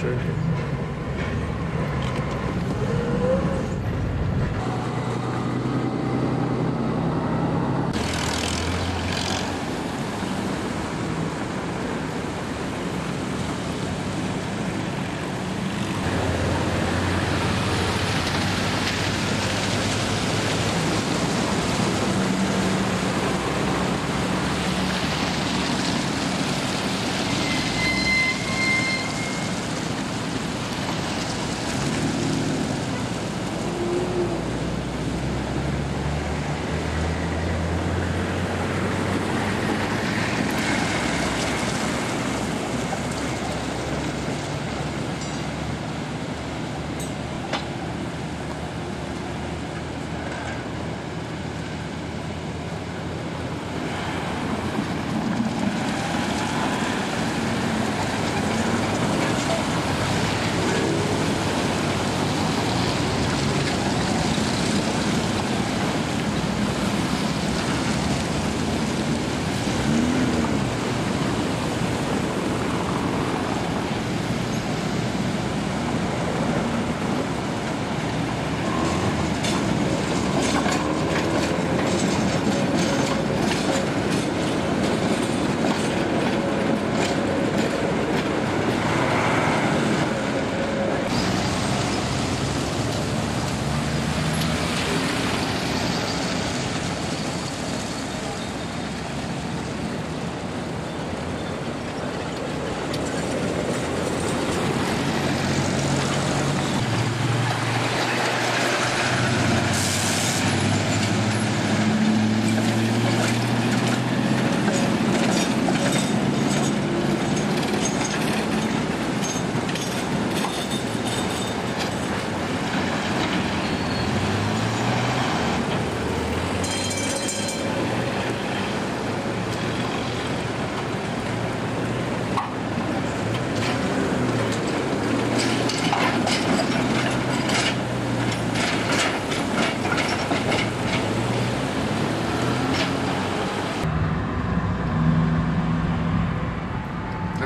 schön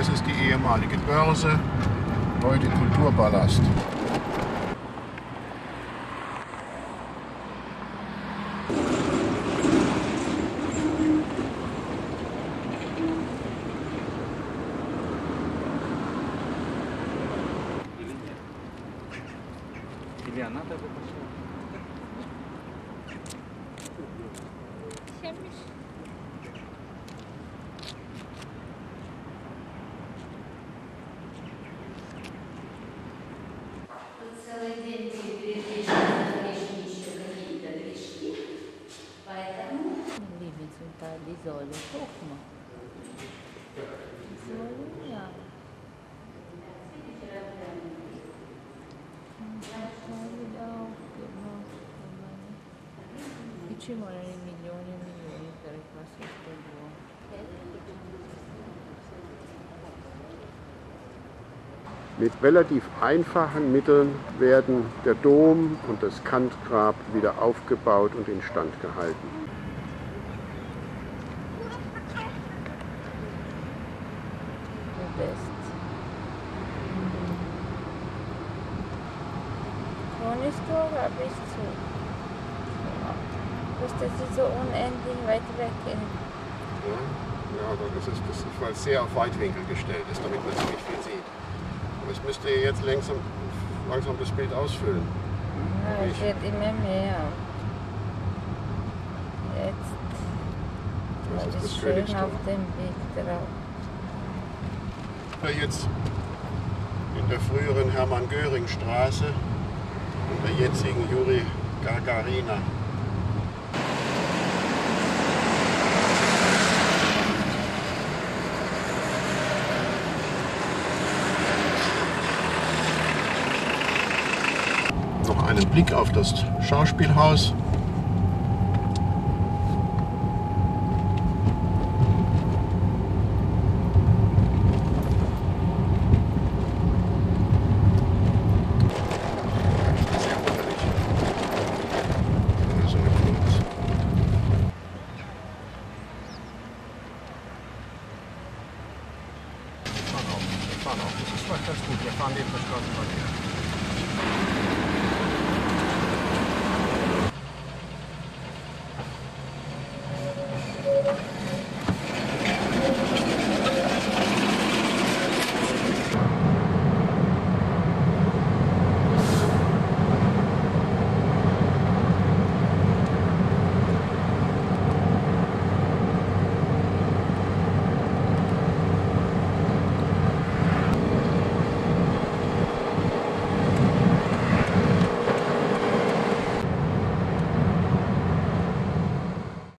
Das ist die ehemalige Börse, heute Kulturballast. Ich habe пошла? Тут целый день перед вечером пришли еще какие-то движки, поэтому Liebe zum Teil die Säule. Guck mal. Die Säule, Mit relativ einfachen Mitteln werden der Dom und das Kantgrab wieder aufgebaut und instand gehalten. Best. Konistor bis zu. Dass das so unendlich weit weg ist. Ja, ja aber das ist, das ist weil es sehr auf Weitwinkel gestellt ist, damit man ziemlich viel sieht. Es müsste jetzt langsam, langsam das Bild ausfüllen. Ja, es Ich- wird immer mehr. Jetzt Das ist ist das schön Königstor. auf dem Bild drauf. Jetzt in der früheren Hermann-Göring-Straße und der jetzigen Juri Gagarina. Einen Blick auf das Schauspielhaus.